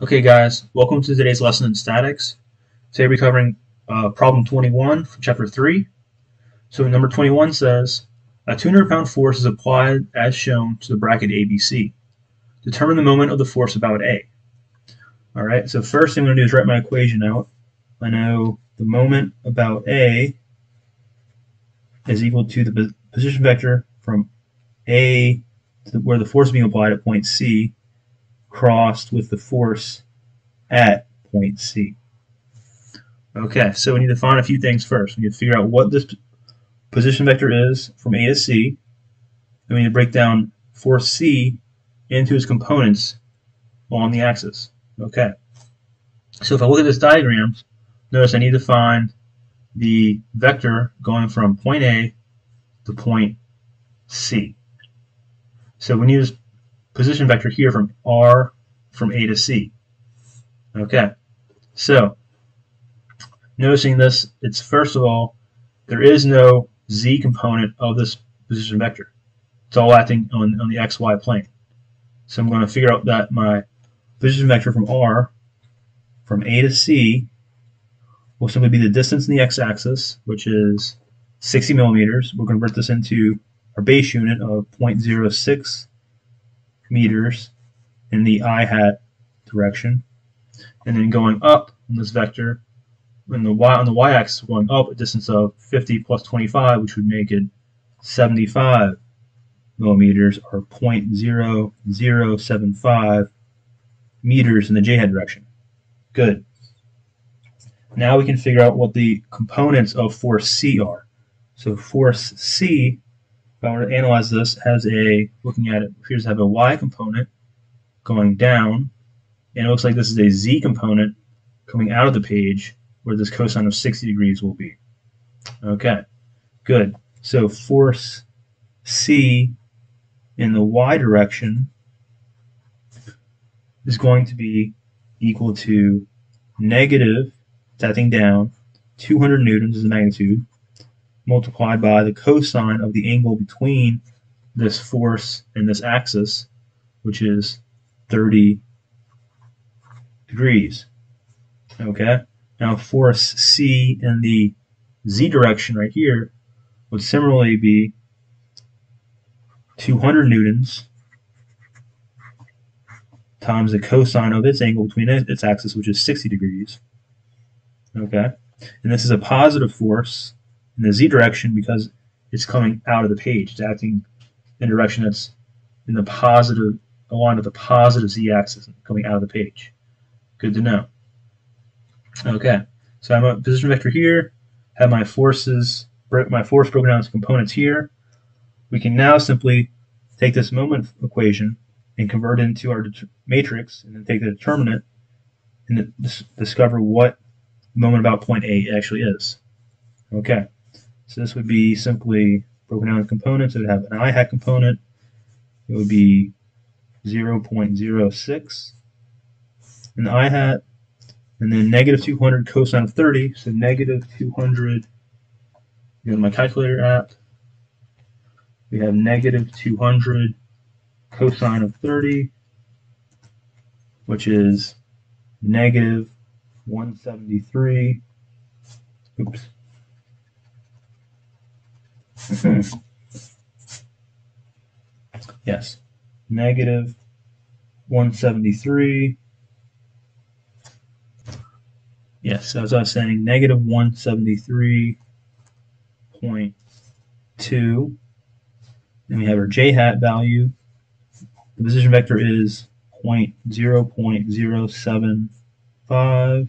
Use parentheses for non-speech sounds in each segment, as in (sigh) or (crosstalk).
Okay guys, welcome to today's lesson in statics. Today we're covering uh, problem 21 from chapter 3. So number 21 says, a 200 pound force is applied as shown to the bracket ABC. Determine the moment of the force about A. Alright, so first thing I'm going to do is write my equation out. I know the moment about A is equal to the position vector from A to where the force is being applied at point C crossed with the force at point C. Okay, so we need to find a few things first. We need to figure out what this position vector is from A to C. Then we need to break down force C into its components on the axis. Okay. So if I look at this diagram, notice I need to find the vector going from point A to point C. So we need to position vector here from R from A to C. Okay, so noticing this, it's first of all, there is no Z component of this position vector. It's all acting on, on the XY plane. So I'm going to figure out that my position vector from R from A to C will simply be the distance in the x-axis, which is 60 millimeters. We'll convert this into our base unit of 0.06 meters in the i hat direction. And then going up on this vector, in the y on the y-axis going up a distance of 50 plus 25, which would make it 75 millimeters or 0.0075 meters in the j-hat direction. Good. Now we can figure out what the components of force C are. So force C if I were to analyze this, has a, looking at it, appears to have a y component going down, and it looks like this is a z component coming out of the page where this cosine of 60 degrees will be. Okay, good. So force C in the y direction is going to be equal to negative, that thing down, 200 newtons is the magnitude, multiplied by the cosine of the angle between this force and this axis, which is 30 degrees. Okay? Now force C in the z direction right here would similarly be 200 newtons times the cosine of its angle between its axis, which is 60 degrees. Okay? And this is a positive force in the z direction because it's coming out of the page. It's acting in a direction that's in the positive, along to the positive z-axis coming out of the page. Good to know. Okay, so I have a position vector here, have my forces, my force broken down into components here. We can now simply take this moment equation and convert it into our matrix, and then take the determinant and discover what moment about point A actually is. Okay. So this would be simply broken down into components. It would have an i hat component. It would be 0.06 in the i hat, and then negative 200 cosine of 30. So negative 200. Go to my calculator app. We have negative 200 cosine of 30, which is negative 173. Oops. (laughs) yes, negative 173. Yes, as I was saying, negative 173.2. Then we have our j hat value. The position vector is 0.0.075.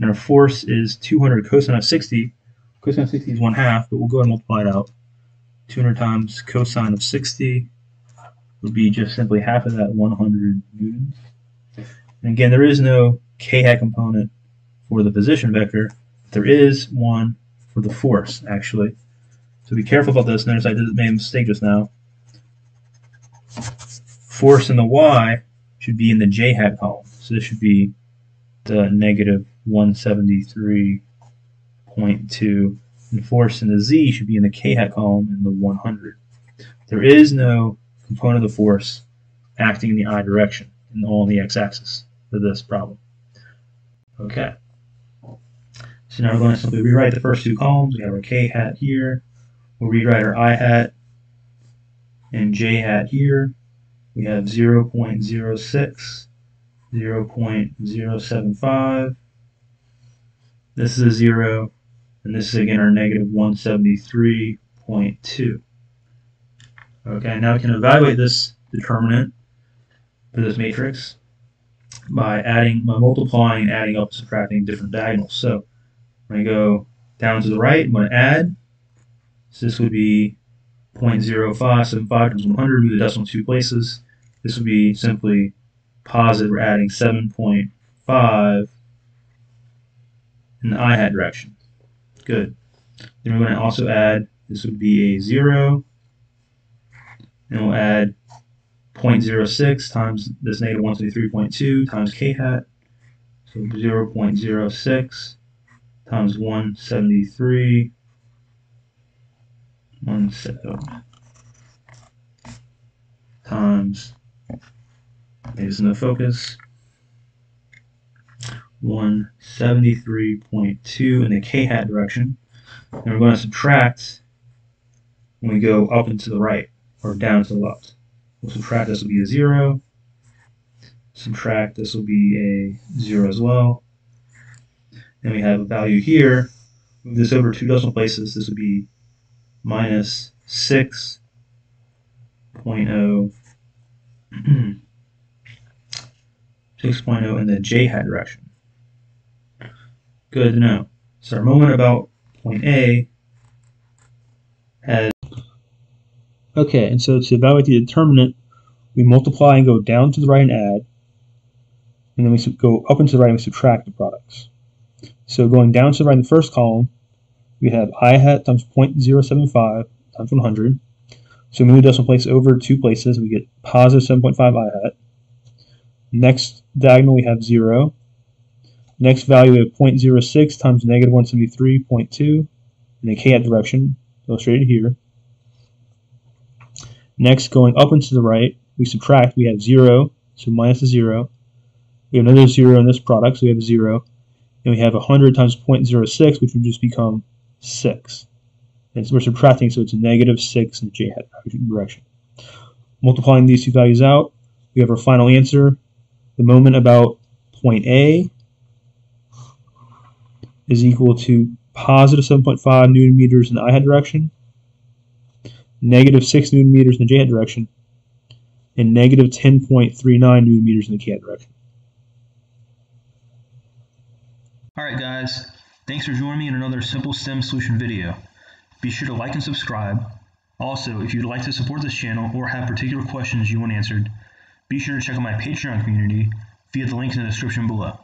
And our force is 200 cosine of 60. Cosine of 60 is 1 half, but we'll go ahead and multiply it out. 200 times cosine of 60 would be just simply half of that 100 newtons. And again, there is no k hat component for the position vector. But there is one for the force, actually. So be careful about this. Notice I did made a mistake just now. Force in the y should be in the j hat column. So this should be the negative 173.2 and force in the z should be in the k hat column in the 100. There is no component of the force acting in the i direction and all in the x-axis. for this problem. Okay. So now we're going to simply rewrite the first two columns. We have our k hat here. We'll rewrite our i hat and j hat here. We have 0 0.06, 0 0.075. This is a 0, and this is again our negative 173.2. Okay, now we can evaluate this determinant for this matrix by adding, by multiplying, adding up, subtracting different diagonals. So I'm going to go down to the right, I'm going to add. So this would be 0.0575 times 100, move the decimal two places. This would be simply positive, we're adding 7.5 in the i-hat direction. Good. Then we're going to also add, this would be a 0, and we'll add 0.06 times this negative 173.2 times k hat, so 0.06 times 173 one times maybe it's in the focus 173.2 in the k-hat direction. And we're going to subtract when we go up and to the right or down to the left. We'll subtract this will be a 0 subtract this will be a 0 as well. And we have a value here. Move this over two decimal places this would be minus 6.0 (clears throat) 6.0 in the j hat direction. Good to know. So our moment about point A has Okay, and so to evaluate the determinant, we multiply and go down to the right and add, and then we go up into the right and we subtract the products. So going down to the right in the first column, we have i hat times 0.075 times 100. So move the decimal place over two places, we get positive 7.5 i hat. Next diagonal we have 0. Next value we have 0.06 times negative 173.2 in the k hat direction, illustrated here. Next, going up and to the right, we subtract, we have 0, so minus a 0. We have another 0 in this product, so we have 0. And we have 100 times 0.06, which would just become 6. And so we're subtracting, so it's negative 6 in the j hat direction. Multiplying these two values out, we have our final answer. The moment about point A is equal to positive 7.5 newton meters in the i-hat direction, negative 6 newton meters in the j-hat direction, and negative 10.39 newton meters in the k-hat direction. All right, guys. Thanks for joining me in another Simple STEM Solution video. Be sure to like and subscribe. Also, if you'd like to support this channel or have particular questions you want answered, be sure to check out my Patreon community via the link in the description below.